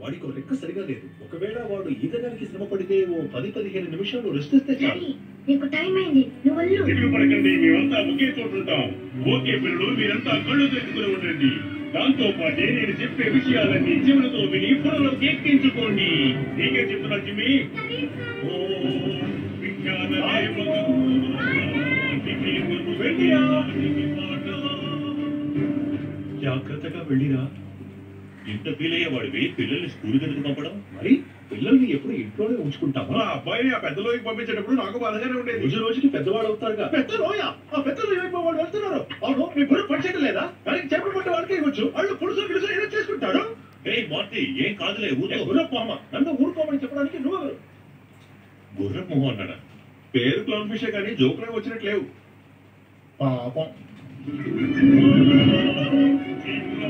వాడికి ఒక రెక్క సరిగా లేదు. ఒకవేళ వాడు ఈదడానికి శ్రమ పడితే ఓ పది పదిహేను నిమిషాలు రెస్ట్ ఇస్తే చాలు. నీకు టైం అయింది. నువ్వు వెళ్ళు. దిగులు పడకండి మేమంతా ఒకే చోట ఉంటాం. ఓకే పిల్లలు మీరంతా కళ్ళు తెచ్చుకుని ఉండండి. దాంతో పాటే నేను చెప్పే విషయాలన్నీ చెవులతో విని పొరలోకి ఎక్కించుకోండి. నీకే చెప్తున్నా జిమ్మి. ఓ విజ్ఞాన. జాగ్రత్తగా వెళ్ళిరా. ఇంత ఫీల్ అయ్యేవాడివి పిల్లల్ని స్కూల్ గదికి పంపడం? మరి పిల్లల్ని ఎప్పుడు ఇంట్లోనే ఉంచుకుంటామా? మా అబ్బాయిని ఆ పెద్దలోకి పంపించేటప్పుడు నాకు బాధగానే ఉండేది. రోజు రోజుకి పెద్దవాడు అవుతారుగా పెద్ద లోయ? ఆ పెద్ద లోయ వాళ్ళు వస్తున్నారు. అవును మీ బుర్ర పనిచేయడం లేదా దానికి చేపలు పట్టే వాళ్ళకి ఇవ్వచ్చు. వాళ్ళు పులుసు గిలుసు ఏదో చేసుకుంటారు. ఏ మార్తి ఏం కాదులే ఊరు గుర్రపోమ నన్ను ఊరుకోమని చెప్పడానికి నువ్వు గుర్రపోమ అన్నాడా? పేరు క్లౌన్ ఫిషే కానీ జోకులే వచ్చినట్లేవు. పాపం.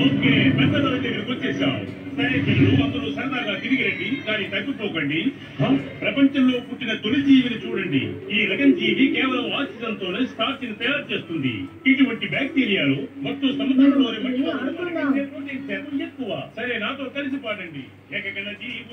ఓకే పెద్దల దగ్గరికి వచ్చేసాం సరే పిల్లలు అందరూ సరదాగా తిరిగి రండి కానీ తగ్గిపోకండి. హ? ప్రపంచంలో పుట్టిన తొలి జీవిని చూడండి. ఈ రకం జీవి కేవలం ఆక్సిజన్ తోనే స్టార్చ్ని తయారు చేస్తుంది. ఇటువంటి బ్యాక్టీరియాలు మొత్తం సముద్రంలోని ఎక్కువ. సరే నాతో కలిసి పాడండి. ఏకగణ జీవి